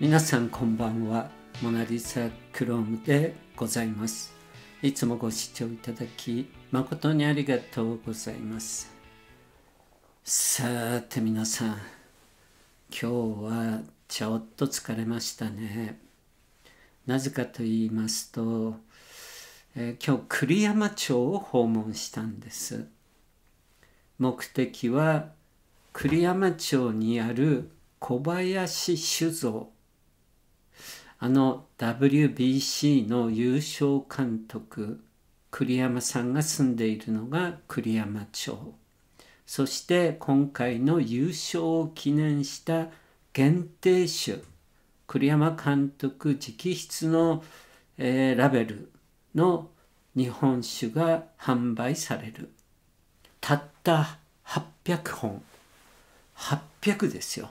皆さんこんばんは。モナリザクロームでございます。いつもご視聴いただき誠にありがとうございます。さて皆さん今日はちょっと疲れましたね。なぜかと言いますと、えー、今日栗山町を訪問したんです。目的は栗山町にある小林酒造。あの WBC の優勝監督栗山さんが住んでいるのが栗山町。そして今回の優勝を記念した限定酒栗山監督直筆の、えー、ラベルの日本酒が販売される。たった800本。800ですよ。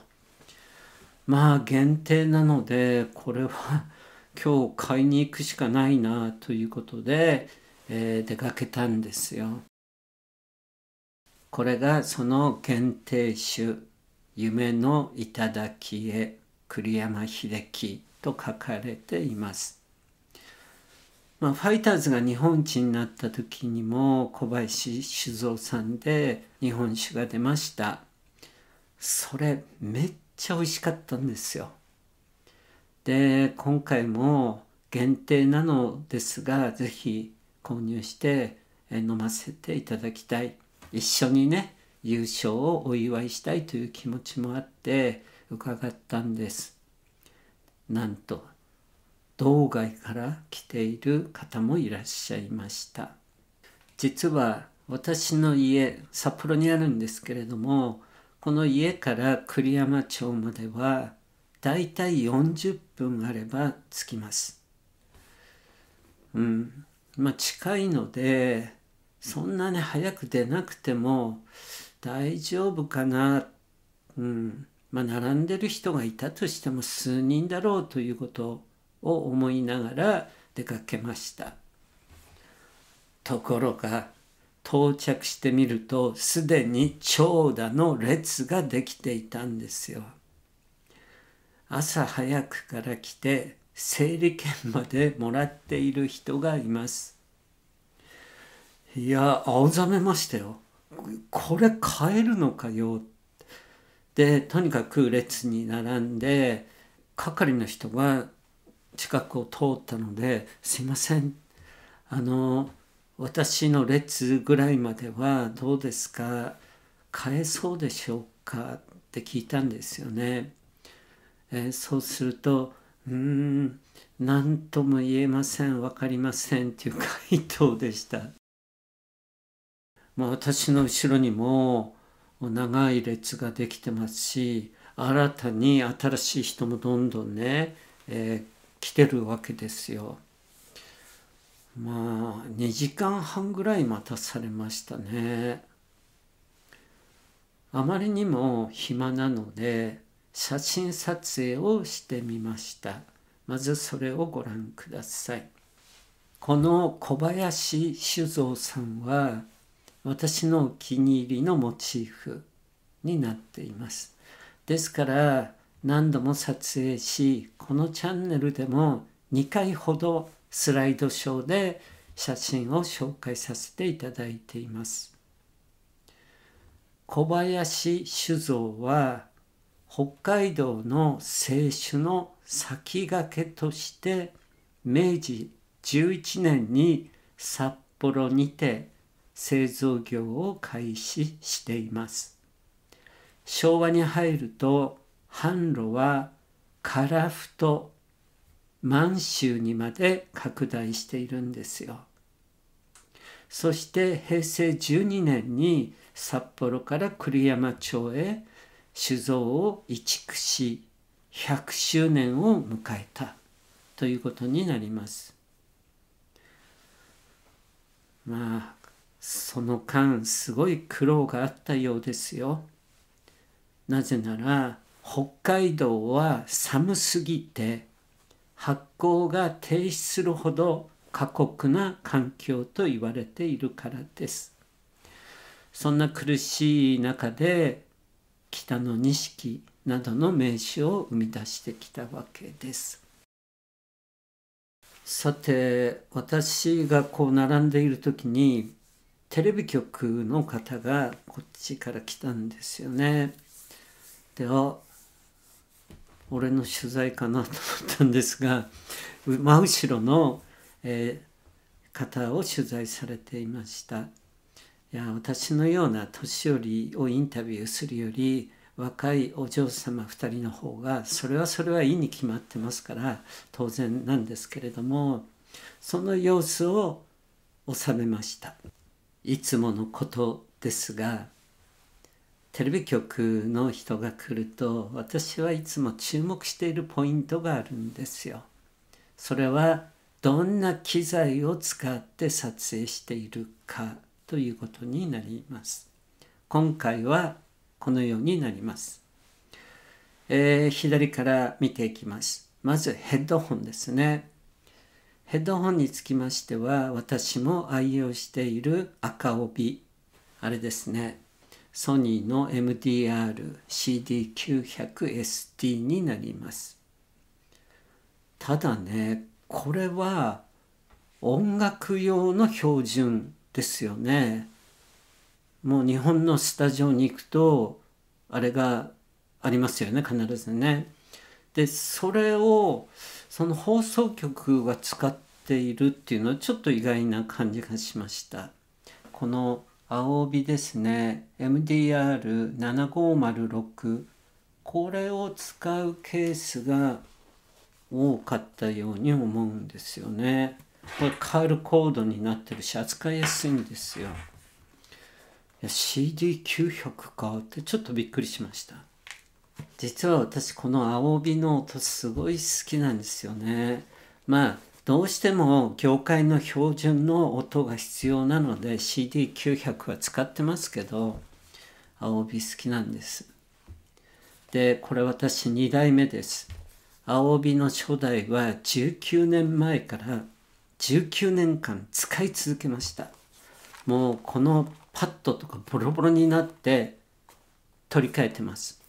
まあ限定なのでこれは 今日買いに行くしかないなということで、えー、出かけたんですよ。これがその限定種夢の頂へ栗山秀樹と書かれています。まあ、ファイターズが日本一になった時にも小林酒造さんで日本酒が出ました。それめっちゃ美味しかったんですよ。で今回も限定なのですが是非購入して飲ませていただきたい。一緒にね優勝をお祝いしたいという気持ちもあって伺ったんです。なんと道外から来ている方もいらっしゃいました。実は私の家札幌にあるんですけれどもこの家から栗山町まではだいたい40分あれば着きます。うん。まあ近いのでそんなに早く出なくても大丈夫かな。うん。まあ並んでる人がいたとしても数人だろうということを思いながら出かけました。ところが到着してみるとすでに長蛇の列ができていたんですよ。朝早くから来て整理券までもらっている人がいます。いや青ざめましたよ。これ買えるのかよ。でとにかく列に並んで係の人が近くを通ったので「すいませんあの私の列ぐらいまではどうですか？買えそうでしょうか？って聞いたんですよね。えー、そうすると「うん何とも言えません分かりません」っていう回答でした。まあ、私の後ろにも長い列ができてますし新たに新しい人もどんどんね、えー、来てるわけですよ。まあ2時間半ぐらい待たされましたね。あまりにも暇なので写真撮影をしてみました。まずそれをご覧ください。この小林酒造さんは私のお気に入りのモチーフになっています。ですから何度も撮影しこのチャンネルでも2回ほどスライドショーで写真を紹介させていただいています。小林酒造は北海道の清酒の先駆けとして明治11年に札幌にて製造業を開始しています。昭和に入ると販路は樺太満州にまで拡大しているんですよ。そして平成12年に札幌から栗山町へ酒造を移築し100周年を迎えたということになります。まあその間すごい苦労があったようですよ。なぜなら北海道は寒すぎて発酵が停止するほど過酷な環境と言われているからです。そんな苦しい中で北の錦などの名詞を生み出してきたわけです。さて私がこう並んでいる時にテレビ局の方がこっちから来たんですよね。であ俺の取材かなと思ったんですが真後ろの、えー、方を取材されていました。いや私のような年寄りをインタビューするより若いお嬢様2人の方がそれはそれはいいに決まってますから当然なんですけれどもその様子を収めましたいつものことですがテレビ局の人が来ると私はいつも注目しているポイントがあるんですよそれはどんな機材を使って撮影しているかということになります今回はこのようになります。えー、左から見ていきます。まずヘッドホンですね。ヘッドホンにつきましては私も愛用している赤帯あれですねソニーの MDR-CD900ST になりますただねこれは音楽用の標準ですよねもう日本のスタジオに行くとあれがありますよね必ずね。でそれをその放送局が使っているっていうのはちょっと意外な感じがしました。この青帯ですね。MDR7506 これを使うケースが多かったように思うんですよね。これカールコードになってるし扱いやすいんですよ。CD900 かってちょっとびっくりしました。実は私この青帯の音すごい好きなんですよね。まあどうしても業界の標準の音が必要なので CD900 は使ってますけど青帯好きなんですでこれ私2代目です青帯の初代は19年前から19年間使い続けましたもうこのパッドとかボロボロになって取り替えてます。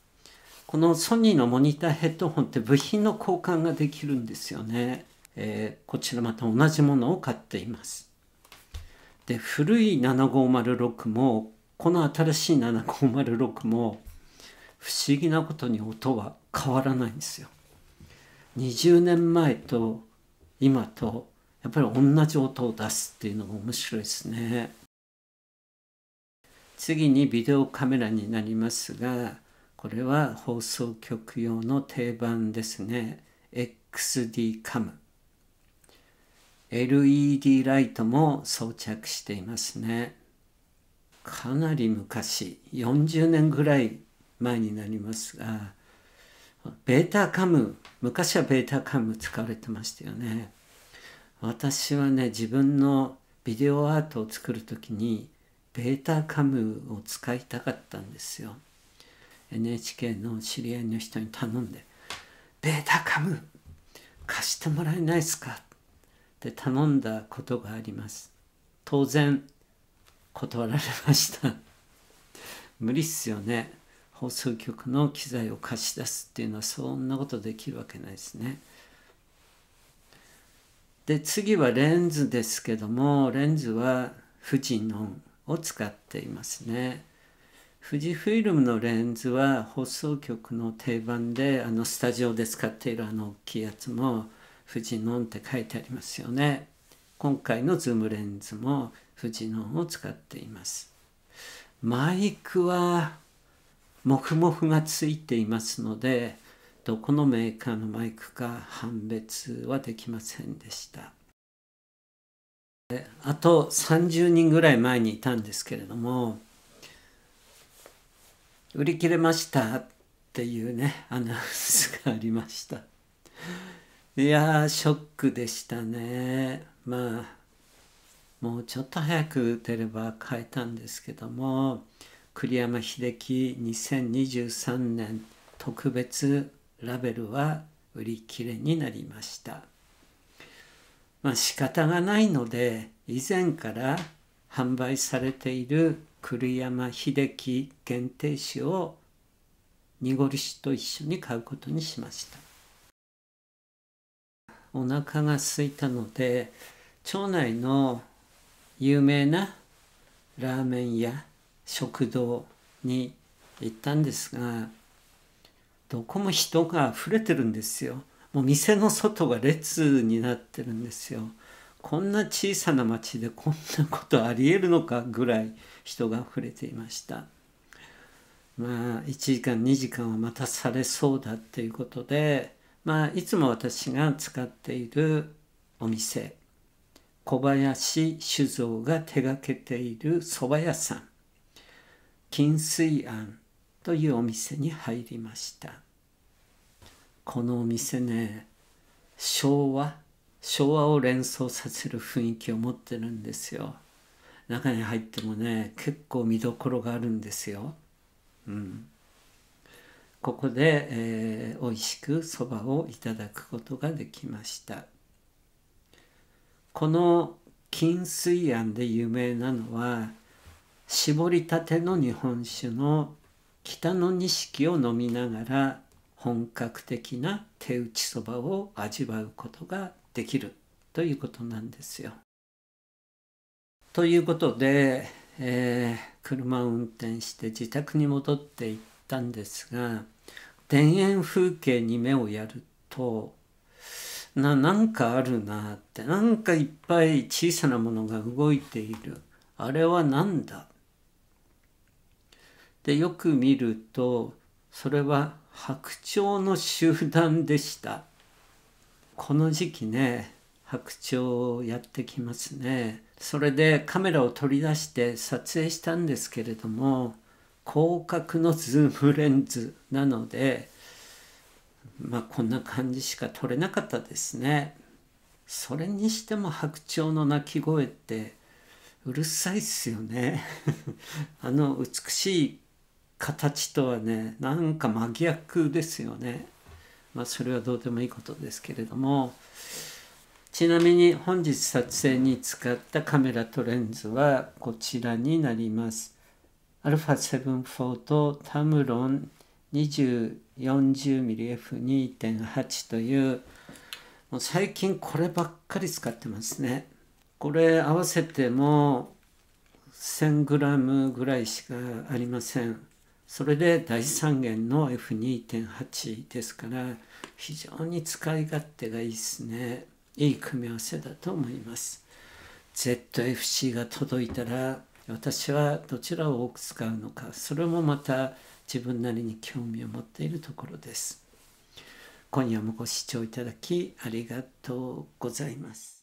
このソニーのモニターヘッドホンって部品の交換ができるんですよね。えー、こちらまた同じものを買っています。で、古い7506も、この新しい7506も、不思議なことに音は変わらないんですよ。20年前と今と、やっぱり同じ音を出すっていうのが面白いですね。次にビデオカメラになりますがこれは放送局用の定番ですね XD カム LED ライトも装着していますね。かなり昔40年ぐらい前になりますがベータカム昔はベータカム使われてましたよね。私はね自分のビデオアートを作る時にベータカムを使いたかったんですよ。NHK の知り合いの人に頼んで「ベータカム貸してもらえないですか?」って頼んだことがあります。当然断られました。無理っすよね。放送局の機材を貸し出すっていうのはそんなことできるわけないですね。で次はレンズですけどもレンズは富士のを使っていますね。富士フイルムのレンズは放送局の定番であのスタジオで使っているあの大きいやつもフジノンって書いてありますよね。今回のズームレンズもフジノンを使っています。マイクはモフモフがついていますのでどこのメーカーのマイクか判別はできませんでした。あと30人ぐらい前にいたんですけれども売り切れましたっていうねアナウンスがありましたいやショックでしたね。まあもうちょっと早く出れば買えたんですけども栗山英樹2023年特別ラベルは売り切れになりました。まあ仕方がないので以前から販売されている栗山英樹限定紙を濁り酒と一緒に買うことにしました。お腹が空いたので町内の有名なラーメン屋食堂に行ったんですがどこも人が溢れてるんですよ。もう店の外が列になってるんですよ。こんな小さな町でこんなことありえるのかぐらい人が溢れていました。まあ1時間2時間は待たされそうだっていうことでまあいつも私が使っているお店小林酒造が手がけている蕎麦屋さん金水庵というお店に入りました。このお店ね昭和昭和を連想させる雰囲気を持ってるんですよ。中に入ってもね結構見どころがあるんですよ、うん、ここで、えー、美味しくそばをいただくことができましたこの金水庵で有名なのは絞りたての日本酒の北の錦を飲みながら本格的な手打ちそばを味わうことができるということなんですよ。ということで、えー、車を運転して自宅に戻って行ったんですが田園風景に目をやるとななんかあるなってなんかいっぱい小さなものが動いている。あれは何だ？でよく見るとそれは白鳥の集団でした。この時期ね白鳥をやってきますね。それでカメラを取り出して撮影したんですけれども広角のズームレンズなのでまあこんな感じしか撮れなかったですねそれにしても白鳥の鳴き声ってうるさいっすよね あの美しい形とはねなんか真逆ですよね。まあそれはどうでもいいことですけれどもちなみに本日撮影に使ったカメラとレンズはこちらになります。Α7-4 とタムロン 2040mmF2.8 というもう最近こればっかり使ってますね。これ合わせても 1000g ぐらいしかありません。それで第三元の F2.8 ですから非常に使い勝手がいいですねいい組み合わせだと思います ZFC が届いたら私はどちらを多く使うのかそれもまた自分なりに興味を持っているところです。今夜もご視聴いただきありがとうございます。